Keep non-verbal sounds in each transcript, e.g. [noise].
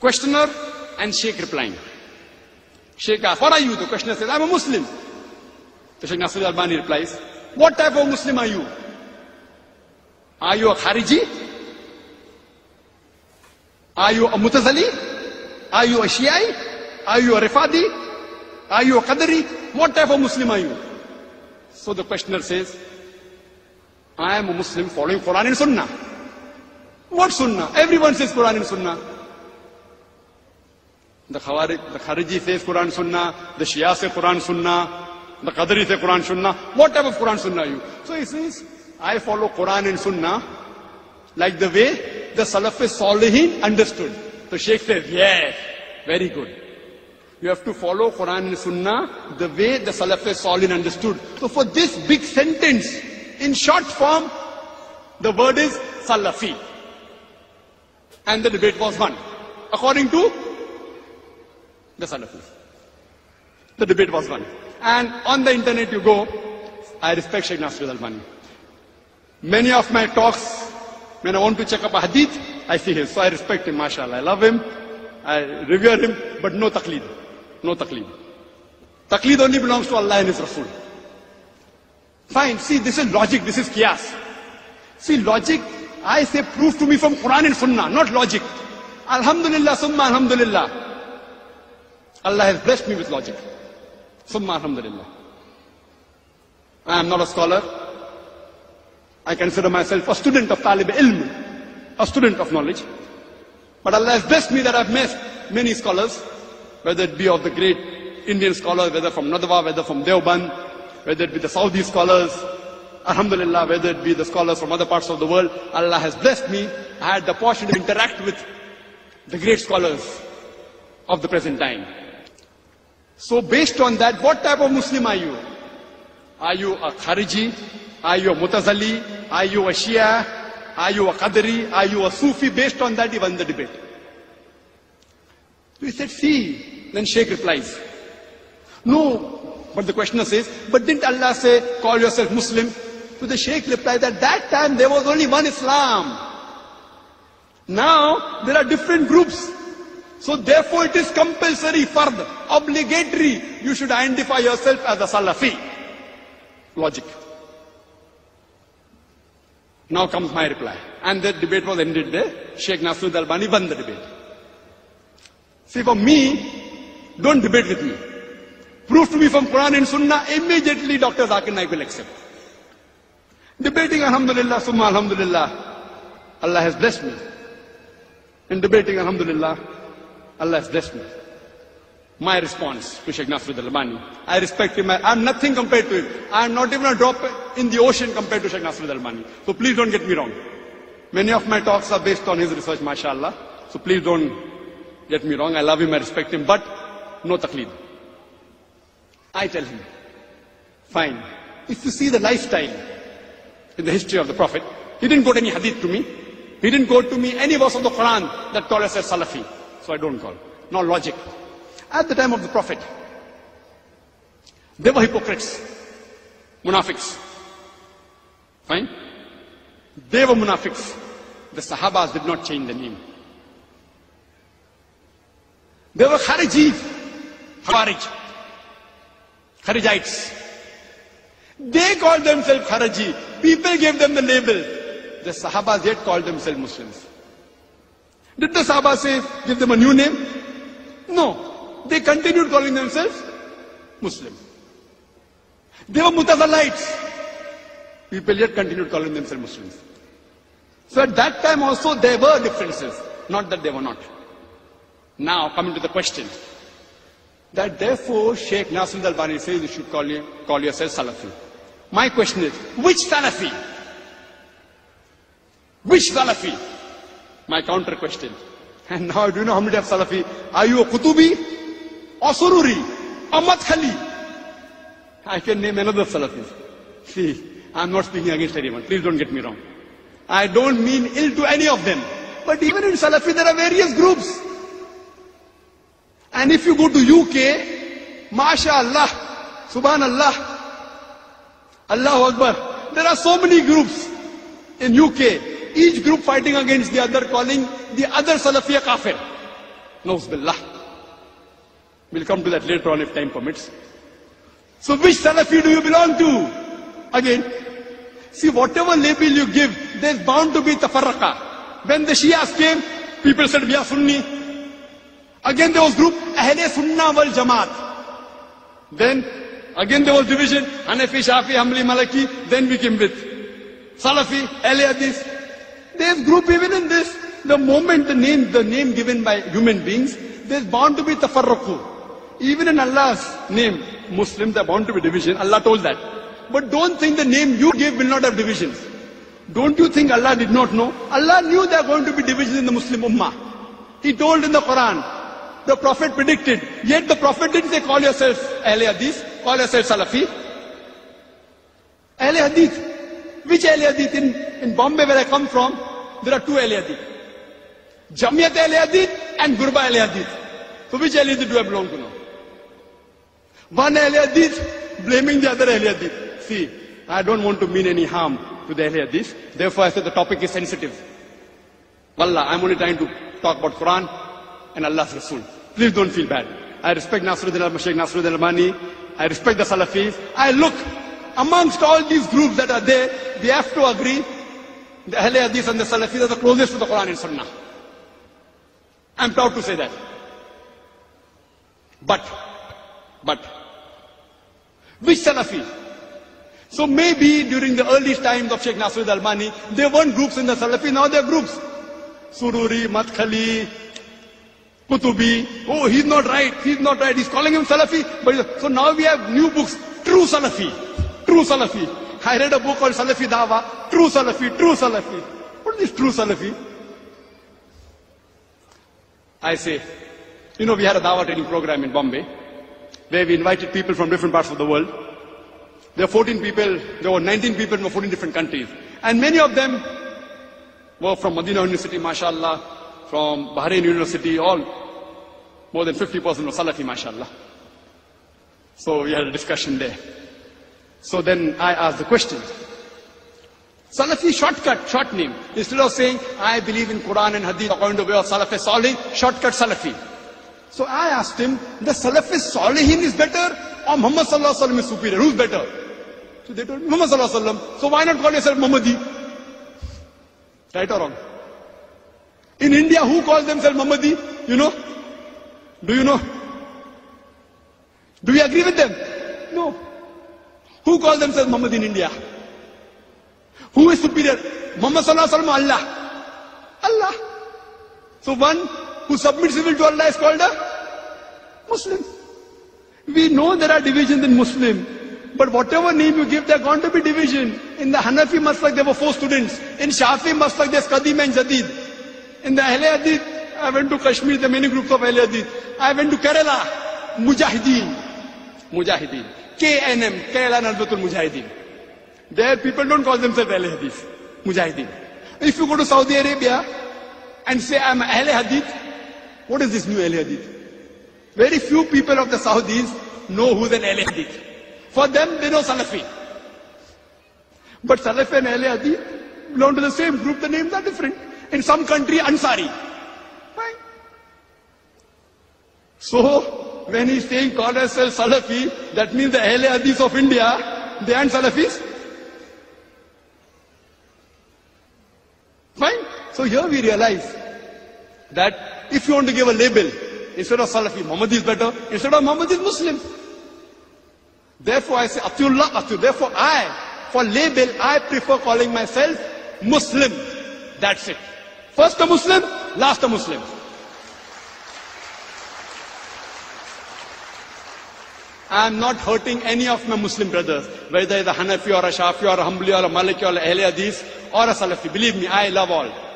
Questioner and Sheikh replying. Sheikh asks, What are you? The questioner says, I'm a Muslim. The Sheikh Nasir Albani replies, What type of Muslim are you? Are you a Khariji? Are you a Mutazali? Are you a Shi'i? Are you a Rifadi? Are you a Qadari? What type of Muslim are you? So the questioner says, I am a Muslim following Quran and Sunnah. What Sunnah? Everyone says Quran and Sunnah. Khawarij, the Khariji says Quran Sunnah, the Shia say Quran Sunnah, the Qadari say Quran Sunnah. What type of Quran Sunnah are you? So he says, I follow Quran and Sunnah like the way the Salaf Salihin understood. The Sheikh says, yes, very good. You have to follow Quran and Sunnah the way the Salaf Salihin understood. So for this big sentence, in short form, the word is Salafi. And the debate was won. According to the Salafis. The debate was won. And on the internet you go, I respect Sheikh Nasir Albani. Many of my talks, when I want to check up a hadith, I see him. So I respect him, mashallah. I love him, I revere him, but no taqleed. No taqleed. Taqleed only belongs to Allah and His Rasul. Fine, see, this is logic, this is qiyas. See, logic, I say prove to me from Quran and Sunnah, not logic. Alhamdulillah, summa alhamdulillah. Allah has blessed me with logic. Summa alhamdulillah. I am not a scholar. I consider myself a student of talib ilm, a student of knowledge. But Allah has blessed me that I've met many scholars, whether it be of the great Indian scholars, whether from Nadwa, whether from Deoband, whether it be the Saudi scholars, Alhamdulillah, whether it be the scholars from other parts of the world, Allah has blessed me. I had the opportunity to interact with the great scholars of the present time. So based on that, what type of Muslim are you? Are you a Khariji? Are you a Mutazali? Are you a Shia? Are you a Qadri? Are you a Sufi? Based on that, he won the debate. We said, see. Then Sheikh replies, no. But the questioner says, but didn't Allah say, call yourself Muslim? To the Sheikh replied, at that time there was only one Islam. Now there are different groups. So therefore it is compulsory, fard, obligatory. You should identify yourself as a Salafi. Logic. Now comes my reply. And the debate was ended there. Sheikh Nasrud Albani won the debate. See, for me, don't debate with me. Prove to me from Quran and Sunnah, immediately Dr. Zakir Naik will accept. Debating, Alhamdulillah, Summa Alhamdulillah, Allah has blessed me. In debating, Alhamdulillah, Allah has blessed me. My response to Sheikh Nasrud Albani. I respect him. I am nothing compared to him. I am not even a drop in the ocean compared to Sheikh Nasrud Albani. So please don't get me wrong. Many of my talks are based on his research, mashallah. So please don't get me wrong. I love him, I respect him, but no taqleed. I tell him, fine. If you see the lifestyle in the history of the Prophet, he didn't quote any hadith to me. He didn't quote to me any verse of the Quran that called us as Salafi. So I don't call. No logic. At the time of the Prophet, they were hypocrites, munafiqs. Fine? They were munafiqs. The Sahabas did not change the name. They were Kharijis, Khawarij, Kharijites. They called themselves Khariji. People gave them the label. The Sahabas yet called themselves Muslims. Did the Sahaba say, give them a new name? No. They continued calling themselves Muslim. They were Mutazalites. People yet continued calling themselves Muslims. So at that time also there were differences. Not that they were not. Now coming to the question. That therefore Sheikh Nasir al-Albani says you should call, you, call yourself Salafi. My question is, which Salafi? Which Salafi? My counter question. And [laughs] now do you know how many of Salafi? Are you a Kutubi or Sururi or Madkhali? I can name another Salafis. See, I'm not speaking against anyone. Please don't get me wrong. I don't mean ill to any of them. But even in Salafi there are various groups. And if you go to UK, MashaAllah, Subhanallah, Allahu Akbar, there are so many groups in UK, each group fighting against the other, calling the other Salafi a kafir. Nauzubillah. We'll come to that later on if time permits. So which Salafi do you belong to? Again, see whatever label you give, there's bound to be tafarraqa. When the Shias came, people said we are Sunni. Again there was group Ahle Sunnah wal Jamaat. Then again there was division, Hanafi, Shafi, Hanbali, Malaki. Then we came with Salafi, Ahle Hadith. There's group even in this. The moment the name, the name given by human beings, there's bound to be tafarruqu. Even in Allah's name, Muslims are bound to be division. Allah told that. But don't think the name you gave will not have divisions. Don't you think Allah did not know? Allah knew there are going to be divisions in the Muslim Ummah. He told in the Quran. The Prophet predicted. Yet the Prophet didn't say call yourself Ahle Hadith, call yourself Salafi. Ahle Hadith. Which Ahle Hadith? In, in Bombay where I come from, there are two Ahle Hadith. Jamiyat Ahle Hadith and Gurba Ahle Hadith. So which Ahle Hadith do I belong to now? One Ahle Hadith blaming the other Ahle Hadith. See, I don't want to mean any harm to the Ahle Hadith. Therefore I said the topic is sensitive. Wallah, I'm only trying to talk about Quran and Allah's Rasul. Please don't feel bad. I respect Nasruddin al-Mashaykh, Nasruddin al-Mani. I respect the Salafis. I look amongst all these groups that are there, we have to agree the Ahle Hadith and the Salafis are the closest to the Quran and Sunnah. I'm proud to say that. But, but, which Salafi? So maybe during the early times of Sheikh Nasrud Albani, there weren't groups in the Salafi, now there are groups. Sururi, Madkhali, Kutubi. Oh, he's not right, he's not right. He's calling him Salafi. But so now we have new books, true Salafi, true Salafi. I read a book called Salafi Dawa, true Salafi, true Salafi. What is true Salafi? I say, you know, we had a Dawa training program in Bombay, where we invited people from different parts of the world. There were 14 people, there were 19 people from 14 different countries. And many of them were from Medina University, mashallah, from Bahrain University, all more than 50% were Salafi, mashallah. So we had a discussion there. So then I asked the question. Salafi shortcut, short name. Instead of saying, I believe in Quran and Hadith according to the way of Salafi Salih, shortcut Salafi. So I asked him, the Salafi Salihin is better or Muhammad Sallallahu Alaihi Wasallam is superior? Who's better? So they told me, Muhammad Sallallahu Alaihi Wasallam. So why not call yourself Muhammadi? Right or wrong? In India, who calls themselves Muhammadi? You know? Do you know? Do we agree with them? No. Who calls themselves Muhammad in India? Who is superior? Muhammad Sallallahu Alaihi Wasallam Allah. Allah. So one who submits will to Allah is called a Muslim. We know there are divisions in Muslim, but whatever name you give, there are going to be division. In the Hanafi Maslak, there were four students. In Shafi Maslak, there's Qadim and Jadid. In the Ahle Hadith, I went to Kashmir, there are many groups of Ahle Hadith. I went to Kerala, Mujahideen. Mujahideen. KNM, Kerala Nadvatul Mujahideen. There people don't call themselves Ahle Hadith. Mujahideen. If you go to Saudi Arabia and say I'm Ahle Hadith, what is this new Ahle Hadith? Very few people of the Saudis know who's an Ahle Hadith. For them, they know Salafi. But Salafi and Ahle Hadith belong to the same group, the names are different. In some country, Ansari. Fine. So, when he's saying call ourselves Salafi, that means the Ahle Hadith of India, they aren't Salafis. Fine. So here we realize that if you want to give a label, instead of Salafi, Muhammad is better, instead of Muhammad is Muslim. Therefore I say, Atiullah, Atu. Therefore I, for label, I prefer calling myself Muslim. That's it. First a Muslim, last a Muslim. I am not hurting any of my Muslim brothers, whether it's a Hanafi or a Shafi or a or a Maliki or a Ahle Hadith or a Salafi. Believe me, I love all.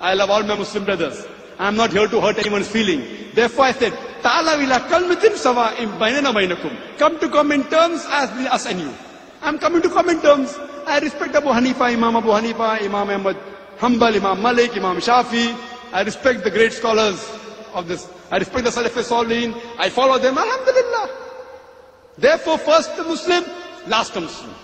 I love all my Muslim brothers. I am not here to hurt anyone's feeling. Therefore I said, Ta'ala ila bainakum. Come to come in terms as us and you. I'm coming to come in terms. I respect Abu Hanifa, Imam Abu Hanifa, Imam Ahmad Hanbal, Imam Malik, Imam Shafi. I respect the great scholars of this. I respect the Salaf Salihin. I follow them. Alhamdulillah. Therefore, first the Muslim, last the Muslim.